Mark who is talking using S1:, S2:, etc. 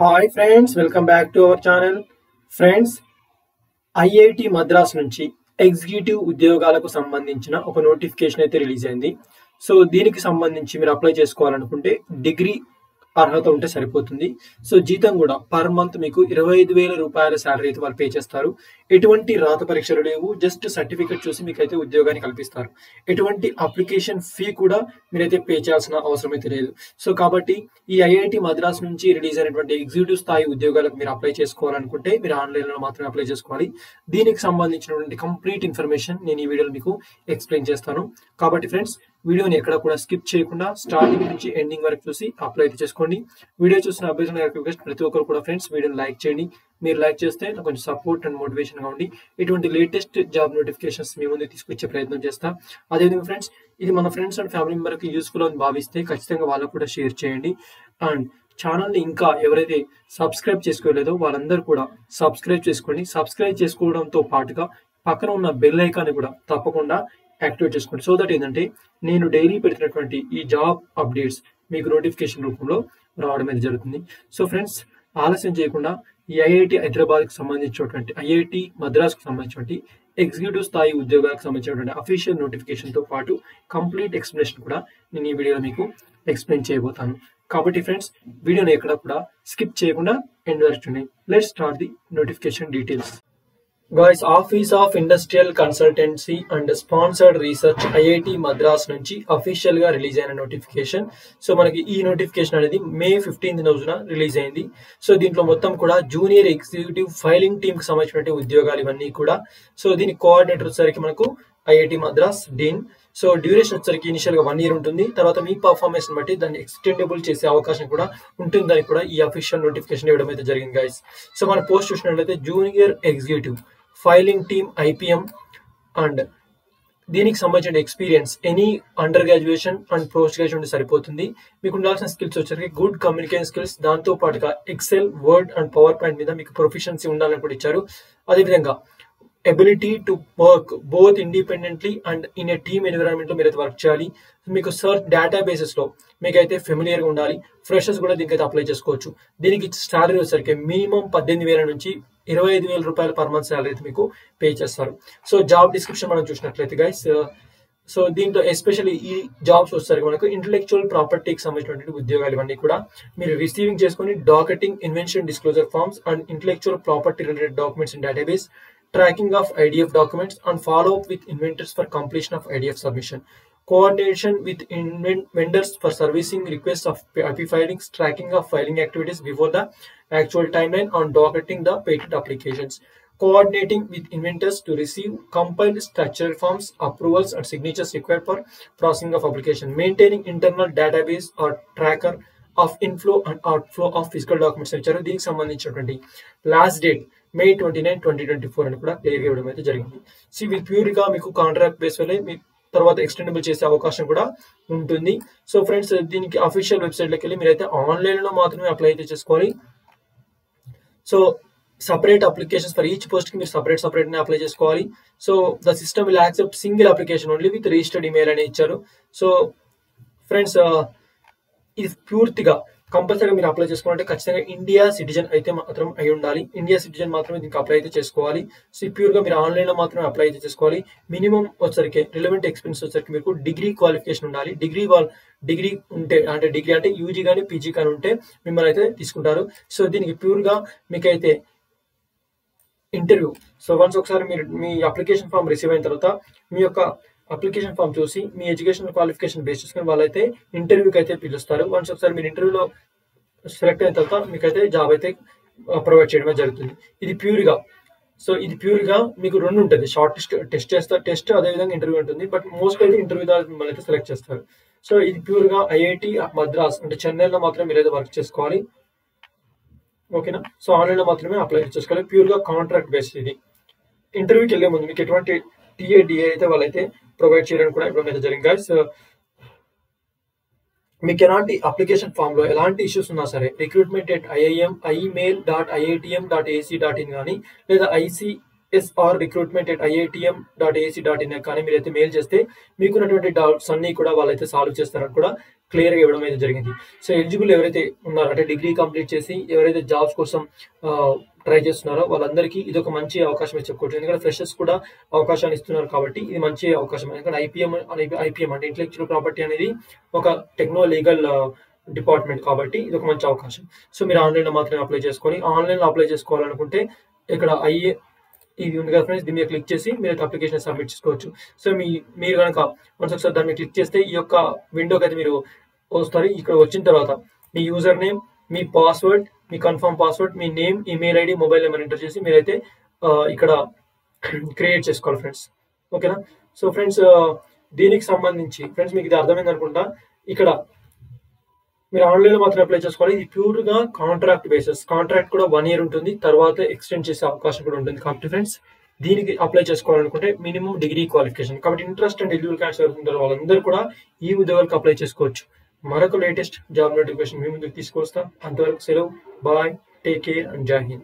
S1: Hi friends welcome back to our channel friends IIT Madras నుంచి executive ఉద్యోగాలకు సంబంధించిన ఒక నోటిఫికేషన్ అయితే రిలీజ్ అయింది. సో దీనికి సంబంధించి మీరు అప్లై చేసుకోవాలనుకుంటే డిగ్రీ అర్హత ఉంటే సరిపోతుంది. సో జీతం కూడా పర్ మంత్ మీకు ఇరవై ఐదు వేల రూపాయల శాలరీ అయితే వాళ్ళు పే చేస్తారు. ఎటువంటి రాత పరీక్షలు లేవు. జస్ట్ సర్టిఫికేట్ చూసి మీకు అయితే ఉద్యోగాన్ని కల్పిస్తారు. ఎటువంటి అప్లికేషన్ ఫీ కూడా మీరైతే పే చేయాల్సిన అవసరం అయితే లేదు. సో కాబట్టి ఈ ఐఐటి మద్రాస్ నుంచి రిలీజ్ అయినటువంటి ఎగ్జిక్యూటివ్ స్థాయి ఉద్యోగాలకు మీరు అప్లై చేసుకోవాలనుకుంటే మీరు ఆన్లైన్లో మాత్రమే అప్లై చేసుకోవాలి. దీనికి సంబంధించినటువంటి కంప్లీట్ ఇన్ఫర్మేషన్ నేను ఈ వీడియోలో మీకు ఎక్స్ప్లెయిన్ చేస్తాను. కాబట్టి ఫ్రెండ్స్ వీడియోని ఎక్కడ కూడా స్కిప్ చేయకుండా స్టార్టింగ్ నుంచి ఎండింగ్ వరకు చూసి అప్లై అయితే చేసుకోండి. వీడియో చూసిన అభ్యర్థుల రిక్వెస్ట్ ప్రతి ఒక్కరు కూడా ఫ్రెండ్స్ వీడియోని లైక్ చేయండి. మీరు లైక్ చేస్తే నాకు కొంచెం సపోర్ట్ అండ్ మోటివేషన్గా ఉండి ఇటువంటి లేటెస్ట్ జాబ్ నోటిఫికేషన్స్ మీ ముందు తీసుకొచ్చే ప్రయత్నం చేస్తా. అదేవిధంగా ఫ్రెండ్స్ ఇది మన ఫ్రెండ్స్ అండ్ ఫ్యామిలీ మెంబర్కి యూస్ఫుల్ అని భావిస్తే ఖచ్చితంగా వాళ్ళకు కూడా షేర్ చేయండి. అండ్ ఛానల్ని ఇంకా ఎవరైతే సబ్స్క్రైబ్ చేసుకోలేదో వాళ్ళందరూ కూడా సబ్స్క్రైబ్ చేసుకోండి. సబ్స్క్రైబ్ చేసుకోవడంతో పాటుగా పక్కన ఉన్న బెల్ ఐకాన్ని కూడా తప్పకుండా యాక్టివేట్ చేసుకోండి. సో దట్ ఏంటంటే నేను డైలీ పెడుతున్నటువంటి ఈ జాబ్ అప్డేట్స్ మీకు నోటిఫికేషన్ రూపంలో రావడం అనేది జరుగుతుంది. సో ఫ్రెండ్స్ ఆలస్యం చేయకుండా ఈ ఐఐటి హైదరాబాద్కి సంబంధించినటువంటి ఐఐటి మద్రాస్కు సంబంధించినటువంటి ఎగ్జిక్యూటివ్ స్థాయి ఉద్యోగాలకు సంబంధించినటువంటి అఫీషియల్ నోటిఫికేషన్తో పాటు కంప్లీట్ ఎక్స్ప్లెనేషన్ కూడా నేను ఈ వీడియోలో మీకు ఎక్స్ప్లెయిన్ చేయబోతాను. కాబట్టి ఫ్రెండ్స్ వీడియోని ఎక్కడ కూడా స్కిప్ చేయకుండా ఎండ్ వరకు let start the notification details guys office of industrial consultancy and sponsored research IIT Madras నుంచి అఫీషియల్గా రిలీజ్ అయిన నోటిఫికేషన్ సో మనకి ఈ నోటిఫికేషన్ అనేది మే ఫిఫ్టీన్త్ రోజున రిలీజ్ అయింది. సో దీంట్లో మొత్తం కూడా జూనియర్ ఎగ్జిక్యూటివ్ ఫైలింగ్ టీమ్కి సంబంధించిన ఉద్యోగాలు ఇవన్నీ కూడా. సో దీని కోఆర్డినేటర్ వచ్చేసరికి మనకు IIT Madras dean so duration వచ్చరికి ఇనిషియల్గా వన్ ఇయర్ ఉంటుంది. తర్వాత మీ పర్ఫార్మెన్స్ బట్టి దాన్ని ఎక్స్టెండబుల్ చేసే అవకాశం కూడా ఉంటుందని కూడా ఈ అఫీషియల్ నోటిఫికేషన్ ఇవ్వడం అయితే జరిగింది గైస్ సో మన పోస్ట్ చూసినట్లయితే junior executive filing team IPM and దీనికి సంబంధించిన experience any under graduation and post graduation సరిపోతుంది. మీకు ఉండాల్సిన స్కిల్స్ వచ్చరికి గుడ్ కమ్యూనికేషన్ స్కిల్స్ దాంతో పాటుగా Excel Word and PowerPoint మీద మీకు ప్రొఫిషియన్సీ ఉండాలని కూడా ఇచ్చారు. అదేవిధంగా ability to work both independently and in a team ఎన్విరాన్మెంట్లో మీరైతే వర్క్ చేయాలి. మీకు సర్చ్ డేటాబేసెస్లో మీకైతే ఫెమిలియర్గా ఉండాలి. ఫ్రెషర్స్ కూడా దీనికైతే అప్లై చేసుకోవచ్చు. దీనికి సాలరీ వచ్చేసరికి మినిమం పద్దెనిమిది వేల నుంచి ఇరవై ఐదు వేల రూపాయలు పర్ మంత్ సాలరీ అయితే మీకు పే చేస్తారు. సో జాబ్ డిస్క్రిప్షన్ మనం చూసినట్లయితే గైస్ సో uh, దీంట్లో ఎస్పెషల్లీ ఈ జాబ్స్ వస్తారు మనకు ఇంటలెక్చువల్ ప్రాపర్టీకి సంబంధించినటువంటి ఉద్యోగాలు ఇవన్నీ కూడా మీరు రిసీవింగ్ చేసుకొని docketing invention disclosure forms and intellectual property related documents in database tracking of IDF documents and follow up with inventors for completion of IDF submission Coordination with invent- vendors for servicing requests of IP filings, tracking of filing activities before the actual timeline on docketing the patent applications. Coordinating with inventors to receive compiled structural forms, approvals and signatures required for processing of application. Maintaining internal database or tracker of inflow and outflow of physical documents ఇచ్చారు దీనికి సంబంధించినటువంటి last date May twenty nine twenty twenty four అని కూడా clear ఇవ్వడం అయితే జరిగింది so ఇవి pure గా మీకు కాంట్రాక్ట్ బేస్ వల్ల మీ తర్వాత ఎక్స్టెండబుల్ చేసే అవకాశం కూడా ఉంటుంది. సో ఫ్రెండ్స్ దీనికి అఫీషియల్ వెబ్సైట్లోకి వెళ్ళి మీరైతే ఆన్లైన్లో మాత్రమే అప్లై అయితే చేసుకోవాలి. So separate applications for each పోస్ట్కి మీరు సపరేట్ సపరేట్నే అప్లై చేసుకోవాలి. So the system will accept single application only with registered email అని ఇచ్చారు. సో ఫ్రెండ్స్ uh, ఇది పూర్తిగా కంపల్సరీగా మీరు అప్లై చేసుకోవాలంటే ఖచ్చితంగా ఇండియా సిటిజన్ అయితే మాత్రం అయి ఉండాలి. ఇండియా సిటిజన్ మాత్రమే దీనికి అప్లై అయితే చేసుకోవాలి. సో ప్యూర్గా మీరు ఆన్లైన్లో మాత్రమే అప్లై అయితే చేసుకోవాలి. మినిమం వచ్చరికి రిలవెంట్ ఎక్స్పీరియన్స్ వచ్చరికి మీకు డిగ్రీ క్వాలిఫికేషన్ ఉండాలి. డిగ్రీ డిగ్రీ ఉంటే అంటే డిగ్రీ అంటే యూజీ కానీ పీజీ కానీ ఉంటే మిమ్మల్ని అయితే తీసుకుంటారు. సో దీనికి ప్యూర్గా మీకైతే ఇంటర్వ్యూ సో వన్స్ ఒకసారి మీరు మీ అప్లికేషన్ ఫామ్ రిసీవ్ అయిన తర్వాత మీ యొక్క అప్లికేషన్ ఫామ్ చూసి మీ ఎడ్యుకేషన్ క్వాలిఫికేషన్ బేస్ చేసుకుని వాళ్ళైతే ఇంటర్వ్యూకి అయితే పిలుస్తారు. వన్స్ ఒకసారి మీరు ఇంటర్వ్యూలో సెలెక్ట్ అయిన తర్వాత మీకైతే జాబ్ అయితే ప్రొవైడ్ చేయడమే జరుగుతుంది. ఇది ప్యూర్గా సో ఇది ప్యూర్గా మీకు రెండు ఉంటుంది. షార్ట్ టెస్ట్ టెస్ట్ చేస్తారు. టెస్ట్ అదేవిధంగా ఇంటర్వ్యూ ఉంటుంది. బట్ మోస్ట్ అయితే ఇంటర్వ్యూ ద్వారా మిమ్మల్ని అయితే సెలెక్ట్ చేస్తారు. సో ఇది ప్యూర్గా ఐఐటి మద్రాస్ అంటే చెన్నైలో మాత్రం మీరైతే వర్క్ చేసుకోవాలి. ఓకేనా? సో ఆన్లైన్లో మాత్రమే అప్లై చేసుకోవాలి. ప్యూర్గా కాంట్రాక్ట్ బేస్ ఇది. ఇంటర్వ్యూకి వెళ్ళే ముందు మీకు ఎటువంటి టీఏడిఏ అయితే వాళ్ళైతే ప్రొవైడ్ చేయడానికి కూడా ఇవ్వడం అయితే జరిగింది. గైస్ uh, మీకు ఎలాంటి అప్లికేషన్ ఫామ్లో ఎలాంటి ఇష్యూస్ ఉన్నా సరే recruitment at IIM imail dot IITM dot AC dot in కానీ లేదా ICSR recruitment at IITM dot AC dot in కానీ మీరైతే మెయిల్ చేస్తే మీకున్నటువంటి డౌట్స్ అన్ని కూడా వాళ్ళైతే సాల్వ్ చేస్తారని కూడా క్లియర్గా ఇవ్వడం అయితే జరిగింది. సో ఎలిజిబుల్ ఎవరైతే ఉన్నారో అంటే డిగ్రీ కంప్లీట్ చేసి ఎవరైతే జాబ్స్ కోసం uh, ట్రై చేస్తున్నారో వాళ్ళందరికీ ఇది ఒక మంచి అవకాశం చెప్పుకోవచ్చు. ఎందుకంటే ఫ్రెషర్స్ కూడా అవకాశాన్ని ఇస్తున్నారు కాబట్టి ఇది మంచి అవకాశం ఎందుకంటే ఐపీఎం ఐపీఎం అంటే ఇంటలెక్చువల్ ప్రాపర్టీ అనేది ఒక టెక్నో లీగల్ డిపార్ట్మెంట్ కాబట్టి ఇది ఒక మంచి అవకాశం. సో మీరు ఆన్లైన్లో మాత్రమే అప్లై చేసుకొని ఆన్లైన్లో అప్లై చేసుకోవాలనుకుంటే ఇక్కడ ఐఏ ఇది ఉంది కదా ఫ్రెండ్స్ దీని మీద క్లిక్ చేసి మీరు అప్లికేషన్ సబ్మిట్ చేసుకోవచ్చు. సో మీ మీరు కనుక వన్స్ ఒకసారి దాన్ని క్లిక్ చేస్తే ఈ యొక్క విండోకి అయితే మీరు వస్తారు. ఇక్కడ వచ్చిన తర్వాత మీ యూజర్ నేమ్ మీ పాస్వర్డ్ మీ కన్ఫర్మ్ పాస్వర్డ్ మీ name email ID mobile number enter చేసి మీరైతే ఇక్కడ క్రియేట్ చేసుకోవాలి ఫ్రెండ్స్ ఓకేనా సో ఫ్రెండ్స్ దీనికి సంబంధించి ఫ్రెండ్స్ మీకు ఇది అర్థమైంది అనుకుంటా. ఇక్కడ మీరు ఆన్లైన్లో మాత్రం అప్లై చేసుకోవాలి. ఇది ప్యూర్గా కాంట్రాక్ట్ బేసిస్ కాంట్రాక్ట్ కూడా వన్ ఇయర్ ఉంటుంది. తర్వాత ఎక్స్టెండ్ చేసే అవకాశం కూడా ఉంటుంది. కాబట్టి ఫ్రెండ్స్ దీనికి అప్లై చేసుకోవాలనుకుంటే మినిమం డిగ్రీ క్వాలిఫికేషన్ కాబట్టి ఇంట్రెస్ట్ అండ్ ఎలిజిబుల్ క్యాన్సర్ ఉంటారు వాళ్ళందరూ కూడా ఈ ఉద్యోగాలకు అప్లై చేసుకోవచ్చు. మరొక లేటెస్ట్ జాబ్ నోటిఫికేషన్ మీ ముందుకు తీసుకొస్తాం అంతవరకు సెలవు. బాయ్. టేక్ కేర్ అండ్ జై హింద్.